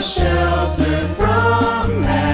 shelter from man.